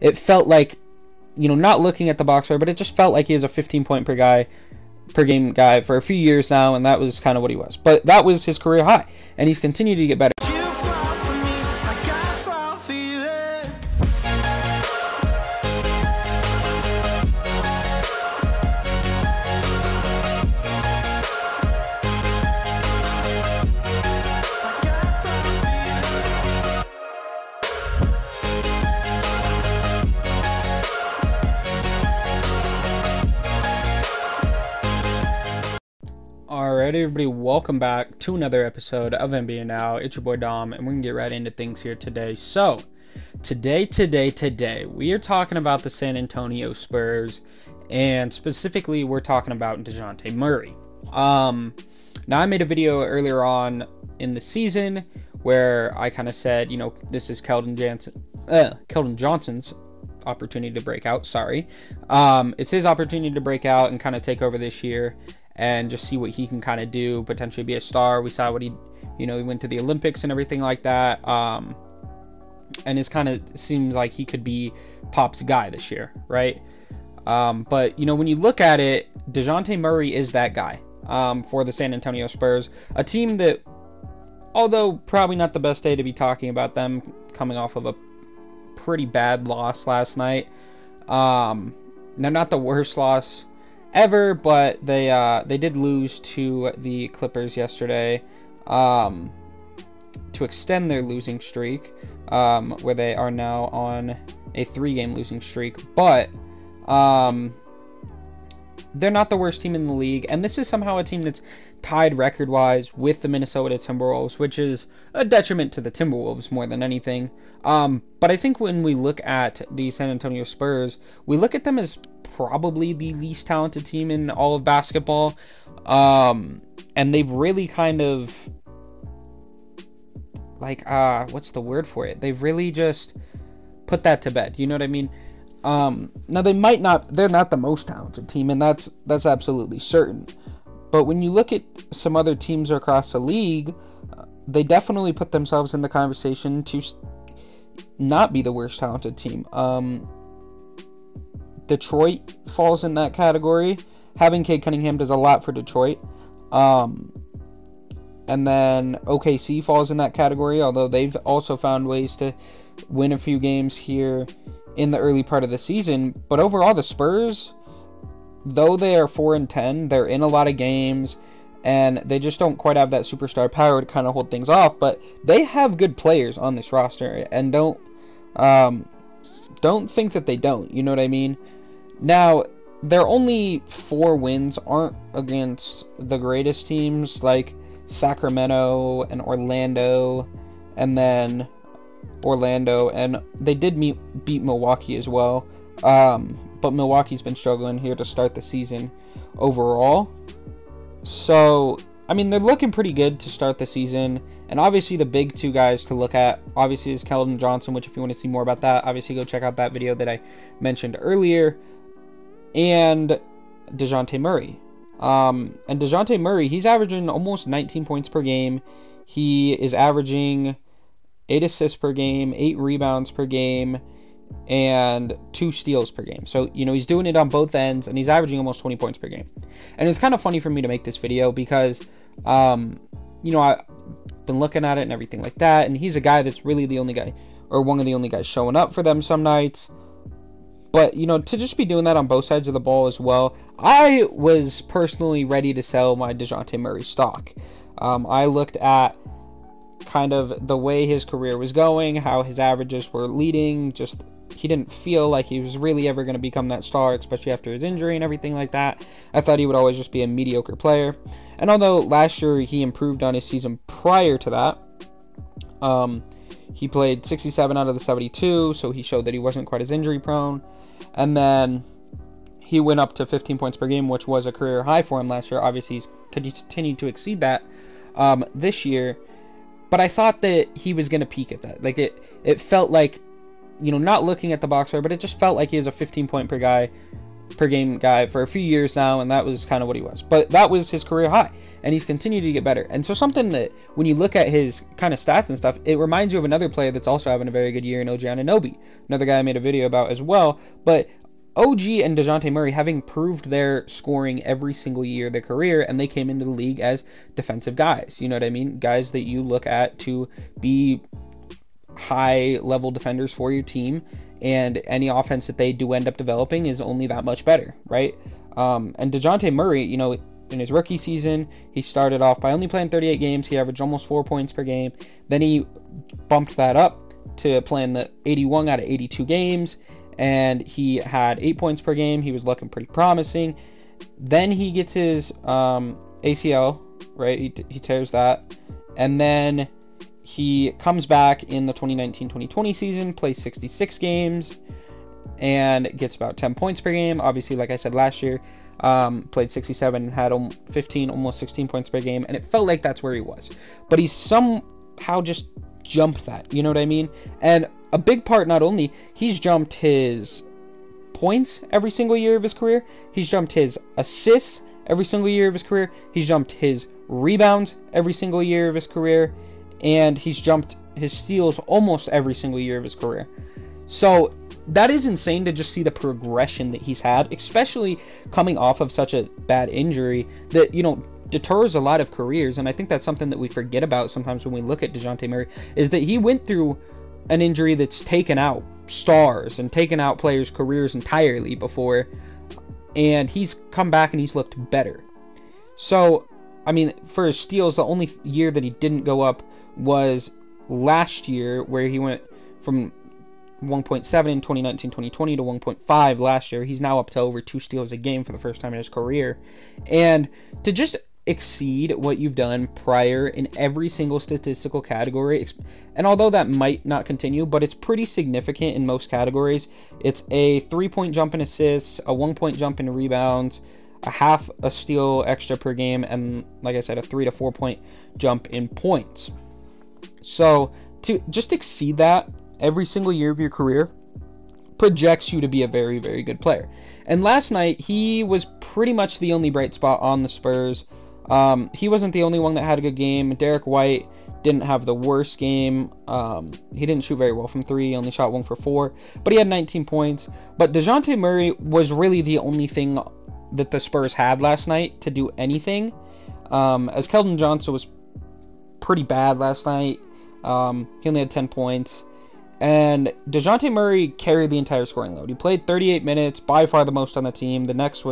it felt like, you know, not looking at the box score, but it just felt like he was a 15 point per guy per game guy for a few years now, and that was kind of what he was. But that was his career high, and he's continued to get better. Alright, everybody, welcome back to another episode of NBA Now. It's your boy Dom, and we can get right into things here today. So, today, today, today, we are talking about the San Antonio Spurs, and specifically, we're talking about DeJounte Murray. Um, now, I made a video earlier on in the season where I kind of said, you know, this is Keldon Johnson, uh, Keldon Johnson's opportunity to break out. Sorry, um, it's his opportunity to break out and kind of take over this year and just see what he can kind of do, potentially be a star. We saw what he, you know, he went to the Olympics and everything like that. Um, and it's kind of seems like he could be Pop's guy this year, right? Um, but you know, when you look at it, Dejounte Murray is that guy um, for the San Antonio Spurs, a team that, although probably not the best day to be talking about them, coming off of a pretty bad loss last night. Um, now, not the worst loss ever, but they uh, they did lose to the Clippers yesterday um, to extend their losing streak, um, where they are now on a three-game losing streak. But um, they're not the worst team in the league, and this is somehow a team that's tied record-wise with the Minnesota Timberwolves, which is a detriment to the Timberwolves more than anything. Um, but I think when we look at the San Antonio Spurs, we look at them as probably the least talented team in all of basketball, um, and they've really kind of like uh, what's the word for it? They've really just put that to bed. You know what I mean? Um, now they might not they're not the most talented team and that's that's absolutely certain. But when you look at some other teams across the league, uh, they definitely put themselves in the conversation to not be the worst talented team. Um, Detroit falls in that category. Having Cade Cunningham does a lot for Detroit. Um, and then OKC falls in that category, although they've also found ways to win a few games here in the early part of the season. But overall, the Spurs, though they are 4 and 10, they're in a lot of games and they just don't quite have that superstar power to kind of hold things off. But they have good players on this roster and don't um, don't think that they don't. You know what I mean? Now, their only four wins aren't against the greatest teams like Sacramento and Orlando, and then Orlando, and they did meet, beat Milwaukee as well. Um, but Milwaukee's been struggling here to start the season overall. So, I mean, they're looking pretty good to start the season. And obviously, the big two guys to look at, obviously, is Keldon Johnson, which, if you want to see more about that, obviously go check out that video that I mentioned earlier, and DeJounte Murray. Um, and DeJounte Murray, he's averaging almost 19 points per game. He is averaging 8 assists per game, 8 rebounds per game, and 2 steals per game. So, you know, he's doing it on both ends, and he's averaging almost 20 points per game. And it's kind of funny for me to make this video because, um, you know, I've been looking at it and everything like that, and he's a guy that's really the only guy, or one of the only guys showing up for them some nights. But, you know, to just be doing that on both sides of the ball as well, I was personally ready to sell my DeJounte Murray stock. Um, I looked at kind of the way his career was going, how his averages were leading, just he didn't feel like he was really ever going to become that star, especially after his injury and everything like that. I thought he would always just be a mediocre player. And although last year he improved on his season prior to that, um, he played 67 out of the 72, so he showed that he wasn't quite as injury prone. And then he went up to 15 points per game, which was a career high for him last year. Obviously, he's continued to exceed that um, this year. But I thought that he was going to peak at that. Like it, it felt like, you know, not looking at the box score, but it just felt like he was a 15 point per guy per game guy for a few years now, and that was kind of what he was. But that was his career high, and he's continued to get better. And so something that when you look at his kind of stats and stuff, it reminds you of another player that's also having a very good year in OG Anunoby, another guy I made a video about as well. But OG and DeJounte Murray having proved their scoring every single year of their career, and they came into the league as defensive guys. You know what I mean? Guys that you look at to be high level defenders for your team, and any offense that they do end up developing is only that much better, right? Um, and DeJounte Murray, you know, in his rookie season, he started off by only playing 38 games. He averaged almost four points per game. Then he bumped that up to playing the 81 out of 82 games, and he had eight points per game. He was looking pretty promising. Then he gets his um, ACL, right? He, he tears that, and then he comes back in the 2019-2020 season, plays 66 games, and gets about 10 points per game. Obviously, like I said last year, um, played 67, had 15, almost 16 points per game, and it felt like that's where he was. But he somehow just jumped that, you know what I mean? And a big part, not only he's jumped his points every single year of his career, he's jumped his assists every single year of his career, he's jumped his rebounds every single year of his career, and he's jumped his steals almost every single year of his career. So that is insane to just see the progression that he's had, especially coming off of such a bad injury that, you know, deters a lot of careers. And I think that's something that we forget about sometimes when we look at DeJounte Murray, is that he went through an injury that's taken out stars and taken out players' careers entirely before, and he's come back and he's looked better. So, I mean, for his steals, the only year that he didn't go up was last year, where he went from 1.7 in 2019 2020 to 1.5 last year. He's now up to over two steals a game for the first time in his career. And to just exceed what you've done prior in every single statistical category, and although that might not continue, but it's pretty significant in most categories. It's a three point jump in assists, a one point jump in rebounds, a half a steal extra per game, and like I said, a three to four point jump in points. So to just exceed that every single year of your career projects you to be a very, very good player. And last night, he was pretty much the only bright spot on the Spurs. Um, he wasn't the only one that had a good game. Derrick White didn't have the worst game. Um, he didn't shoot very well from three, he only shot one for four, but he had 19 points. But DeJounte Murray was really the only thing that the Spurs had last night to do anything. Um, as Keldon Johnson was pretty bad last night. Um, he only had 10 points. And DeJounte Murray carried the entire scoring load. He played 38 minutes, by far the most on the team. The next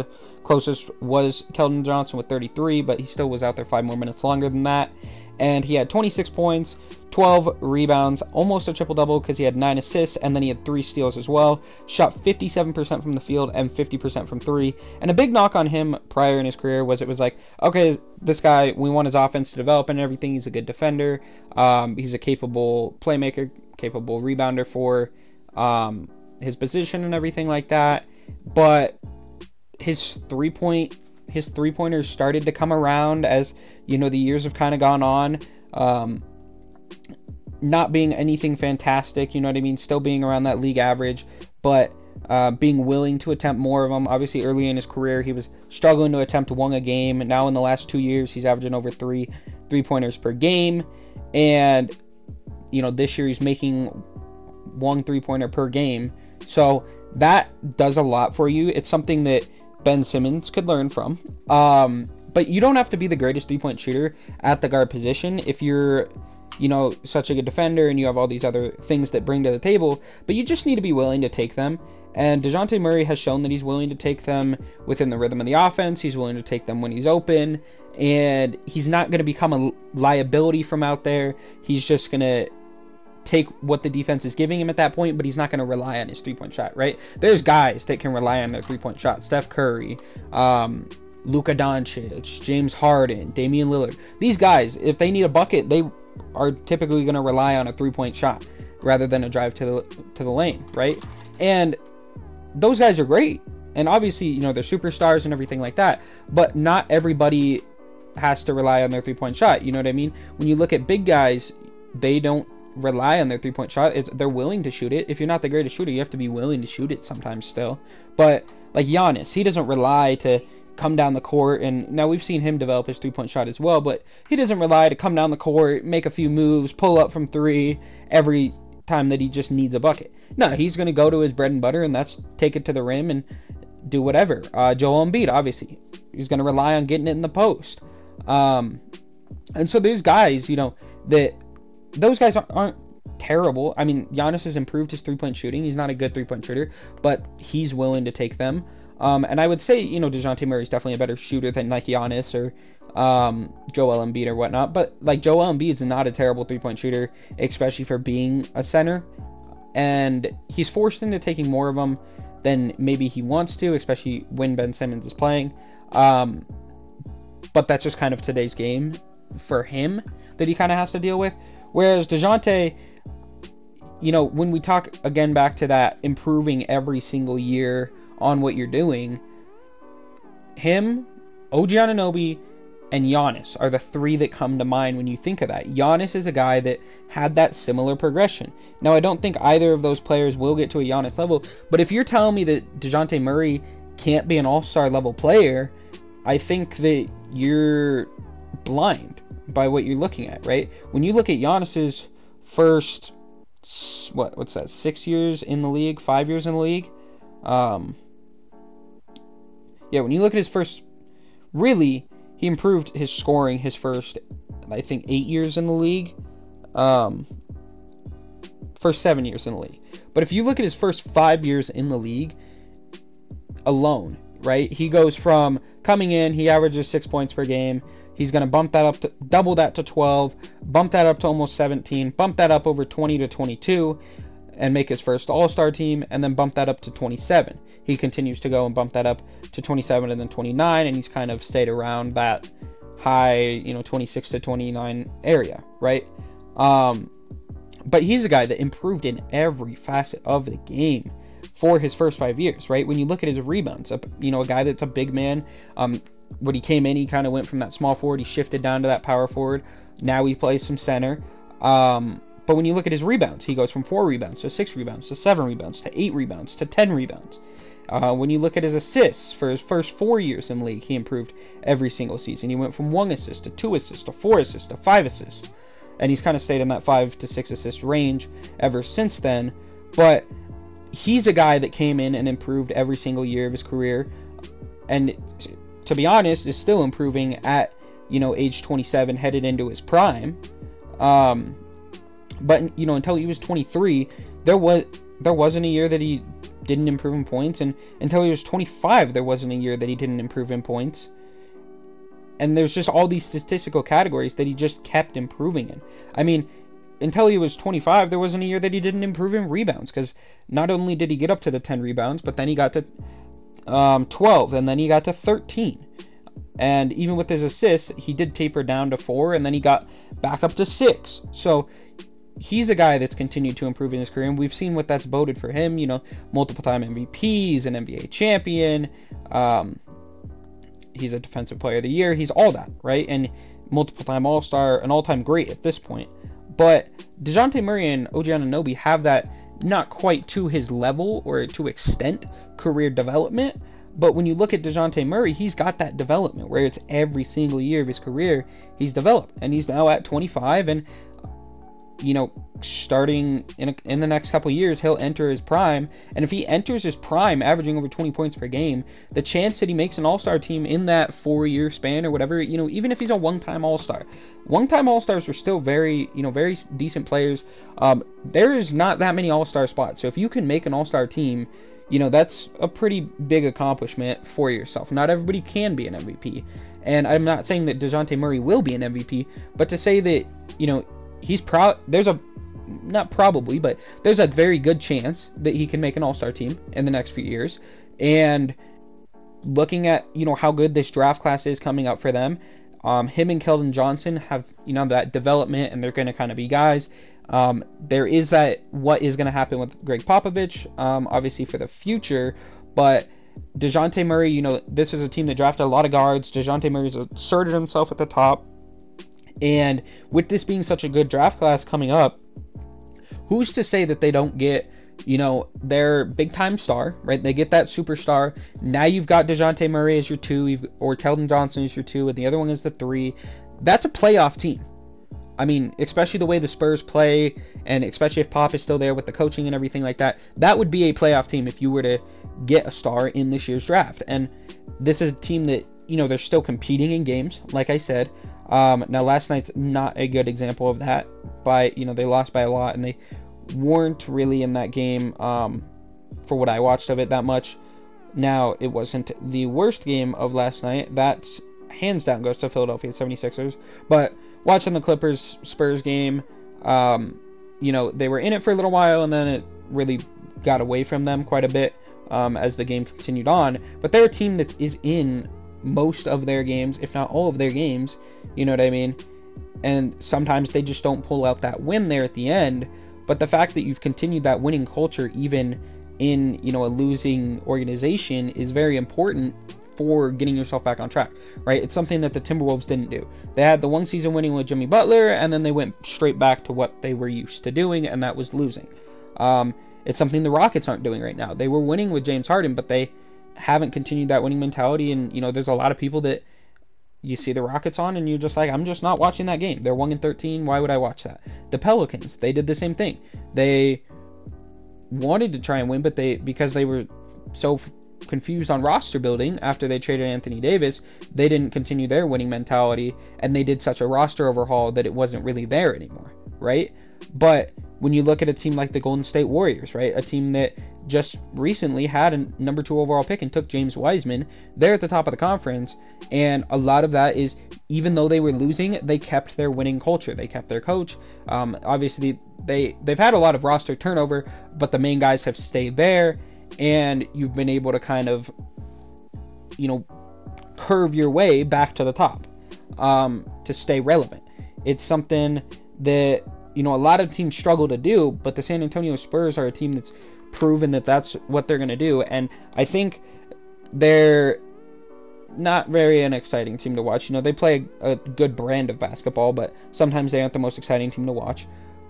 closest was Keldon Johnson with 33, but he still was out there five more minutes longer than that and he had 26 points, 12 rebounds, almost a triple double because he had 9 assists, and then he had 3 steals as well. Shot 57% from the field and 50% from 3. And a big knock on him prior in his career was it was like, okay, this guy, we want his offense to develop and everything. He's a good defender, um, he's a capable playmaker, capable rebounder for um, his position and everything like that. But his three point his three pointers started to come around as you know the years have kind of gone on. Um, not being anything fantastic, you know what I mean? Still being around that league average, but uh, being willing to attempt more of them. Obviously, early in his career, he was struggling to attempt one a game. Now, in the last two years, he's averaging over three three pointers per game, and you know this year he's making one three pointer per game. So that does a lot for you. It's something that Ben Simmons could learn from. Um, but you don't have to be the greatest three point shooter at the guard position if you're, you know, such a good defender and you have all these other things that bring to the table. But you just need to be willing to take them. And DeJounte Murray has shown that he's willing to take them within the rhythm of the offense. He's willing to take them when he's open. And he's not going to become a liability from out there. He's just going to take what the defense is giving him at that point, but he's not going to rely on his three point shot, right? There's guys that can rely on their three point shot. Steph Curry, um, Luka Doncic, James Harden, Damian Lillard. These guys, if they need a bucket, they are typically going to rely on a three point shot rather than a drive to the to the lane, right? And those guys are great. And obviously, you know, they're superstars and everything like that, but not everybody has to rely on their three point shot. You know what I mean? When you look at big guys, they don't rely on their three point shot. It's they're willing to shoot it. If you're not the greatest shooter, you have to be willing to shoot it sometimes still. But like Giannis, he doesn't rely to come down the court and now we've seen him develop his three point shot as well, but he doesn't rely to come down the court, make a few moves, pull up from three every time that he just needs a bucket. No, he's going to go to his bread and butter and that's take it to the rim and do whatever. Uh, Joel Embiid, obviously, he's going to rely on getting it in the post. Um, and so there's guys, you know, that those guys aren't, aren't terrible. I mean, Giannis has improved his three point shooting. He's not a good three point shooter, but he's willing to take them. Um, and I would say, you know, DeJounte Murray is definitely a better shooter than like Giannis or um, Joel Embiid or whatnot. But like Joel Embiid is not a terrible three point shooter, especially for being a center. And he's forced into taking more of them than maybe he wants to, especially when Ben Simmons is playing. Um, but that's just kind of today's game for him that he kind of has to deal with. Whereas DeJounte, you know, when we talk again back to that improving every single year on what you're doing, him, OG Anunoby, and Giannis are the three that come to mind when you think of that. Giannis is a guy that had that similar progression. Now, I don't think either of those players will get to a Giannis level, but if you're telling me that DeJounte Murray can't be an all star level player, I think that you're blind by what you're looking at, right? When you look at Giannis's first, what, what's that, six years in the league, five years in the league? Um, yeah, when you look at his first, really, he improved his scoring his first, I think, eight years in the league. Um, first seven years in the league. But if you look at his first five years in the league alone, right? He goes from coming in, he averages six points per game. He's going to bump that up to double that to 12, bump that up to almost 17, bump that up over 20 to 22, and make his first All Star team, and then bump that up to 27. He continues to go and bump that up to 27 and then 29, and he's kind of stayed around that high, you know, 26 to 29 area, right? Um, but he's a guy that improved in every facet of the game for his first five years, right? When you look at his rebounds, you know, a guy that's a big man. Um, when he came in, he kind of went from that small forward, he shifted down to that power forward. Now he plays some center. Um, but when you look at his rebounds, he goes from four rebounds to six rebounds to seven rebounds to eight rebounds to ten rebounds. Uh, when you look at his assists for his first four years in the league, he improved every single season. He went from one assist to two assists to four assists to five assists, and he's kind of stayed in that five to six assist range ever since then. But he's a guy that came in and improved every single year of his career, and to be honest, is still improving at you know age 27, headed into his prime. Um, but you know until he was 23, there was there wasn't a year that he didn't improve in points, and until he was 25, there wasn't a year that he didn't improve in points. And there's just all these statistical categories that he just kept improving in. I mean, until he was 25, there wasn't a year that he didn't improve in rebounds because not only did he get up to the 10 rebounds, but then he got to um, 12, and then he got to 13. And even with his assists, he did taper down to four, and then he got back up to six. So he's a guy that's continued to improve in his career, and we've seen what that's boded for him. You know, multiple time MVPs, an NBA champion. Um, he's a defensive player of the year. He's all that, right? And multiple time All Star, an all time great at this point. But DeJounte Murray and OG Anunoby have that not quite to his level or to extent career development. But when you look at DeJounte Murray, he's got that development where it's every single year of his career he's developed. And he's now at 25 and you know, starting in, a, in the next couple years, he'll enter his prime. And if he enters his prime, averaging over 20 points per game, the chance that he makes an all star team in that four year span or whatever, you know, even if he's a one time all star, one time all stars are still very, you know, very decent players. Um, there is not that many all star spots. So if you can make an all star team, you know, that's a pretty big accomplishment for yourself. Not everybody can be an MVP. And I'm not saying that DeJounte Murray will be an MVP, but to say that, you know, he's pro there's a not probably, but there's a very good chance that he can make an all-star team in the next few years. And looking at, you know, how good this draft class is coming up for them, um, him and Keldon Johnson have, you know, that development and they're going to kind of be guys. Um, there is that what is going to happen with Gregg Popovich, um, obviously for the future, but DeJounte Murray, you know, this is a team that drafted a lot of guards. DeJounte Murray's asserted himself at the top. And with this being such a good draft class coming up, who's to say that they don't get you know, their big time star, right? They get that superstar. Now you've got DeJounte Murray as your two, you've, or Keldon Johnson as your two, and the other one is the three. That's a playoff team. I mean, especially the way the Spurs play, and especially if Pop is still there with the coaching and everything like that, that would be a playoff team if you were to get a star in this year's draft. And this is a team that, you know, they're still competing in games, like I said. Um, now, last night's not a good example of that. By, you know, they lost by a lot, and they weren't really in that game um, for what I watched of it that much. Now, it wasn't the worst game of last night. That's hands down goes to Philadelphia 76ers. But watching the Clippers Spurs game, um, you know, they were in it for a little while and then it really got away from them quite a bit um, as the game continued on. But they're a team that is in most of their games, if not all of their games. You know what I mean? And sometimes they just don't pull out that win there at the end. But the fact that you've continued that winning culture even in you know a losing organization is very important for getting yourself back on track, right? It's something that the Timberwolves didn't do. They had the one season winning with Jimmy Butler, and then they went straight back to what they were used to doing, and that was losing. Um, it's something the Rockets aren't doing right now. They were winning with James Harden, but they haven't continued that winning mentality. And you know, there's a lot of people that you see the Rockets on, and you're just like, I'm just not watching that game. They're one in 13. Why would I watch that? The Pelicans, they did the same thing. They wanted to try and win, but they because they were so confused on roster building after they traded Anthony Davis, they didn't continue their winning mentality and they did such a roster overhaul that it wasn't really there anymore, right? But when you look at a team like the Golden State Warriors, right? A team that just recently had a number two overall pick and took James Wiseman, they're at the top of the conference. And a lot of that is even though they were losing, they kept their winning culture. They kept their coach. Um, obviously, they they've had a lot of roster turnover, but the main guys have stayed there and you've been able to kind of, you know, curve your way back to the top um, to stay relevant. It's something that, you know, a lot of teams struggle to do, but the San Antonio Spurs are a team that's proven that that's what they're going to do. And I think they're not very an exciting team to watch. You know, they play a, good brand of basketball, but sometimes they aren't the most exciting team to watch.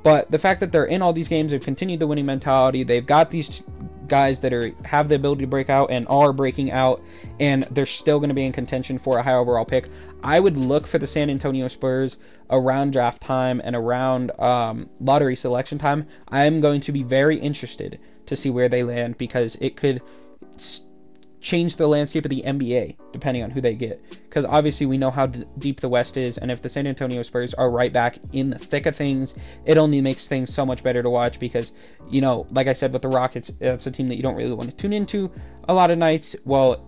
But the fact that they're in all these games, they've continued the winning mentality. They've got these guys that are have the ability to break out and are breaking out, and they're still going to be in contention for a high overall pick. I would look for the San Antonio Spurs around draft time and around um, lottery selection time. I'm going to be very interested to see where they land because it could change the landscape of the NBA depending on who they get. Because obviously we know how d- deep the West is, and if the San Antonio Spurs are right back in the thick of things, it only makes things so much better to watch. Because you know, like I said with the Rockets, it's a team that you don't really want to tune into a lot of nights. Well,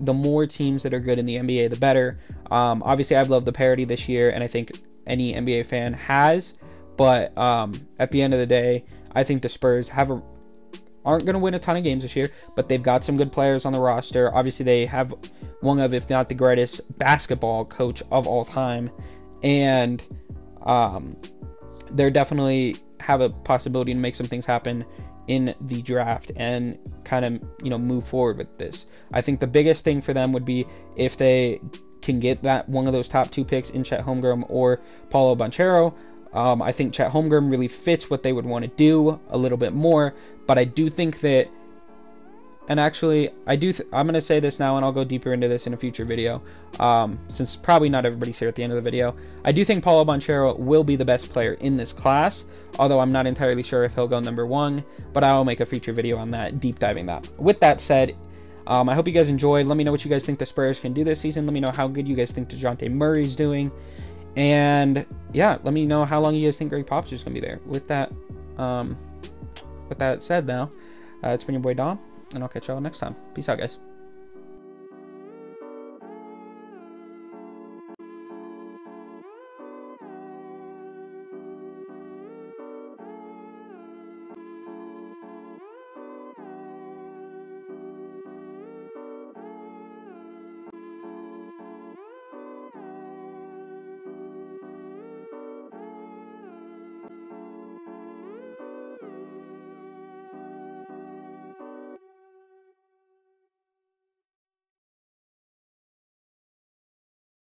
the more teams that are good in the NBA, the better. Um, obviously, I've loved the parity this year, and I think any NBA fan has. But um, at the end of the day, I think the Spurs have a aren't going to win a ton of games this year, but they've got some good players on the roster. Obviously, they have one of, if not the greatest, basketball coach of all time, and um, they're definitely have a possibility to make some things happen in the draft and kind of you know move forward with this. I think the biggest thing for them would be if they can get that one of those top two picks in Chet Holmgren or Paolo Banchero. Um, I think Chet Holmgren really fits what they would want to do a little bit more, but I do think that, and actually, I do. Th- I'm gonna say this now, and I'll go deeper into this in a future video, um, since probably not everybody's here at the end of the video. I do think Paolo Banchero will be the best player in this class, although I'm not entirely sure if he'll go number one. But I will make a future video on that, deep diving that. With that said, um, I hope you guys enjoyed. Let me know what you guys think the Spurs can do this season. Let me know how good you guys think DeJounte Murray's doing. And yeah, let me know how long you guys think Gregg Popovich is going to be there. With that, um, with that said, now, uh, it's been your boy Dom, and I'll catch y'all next time. Peace out, guys.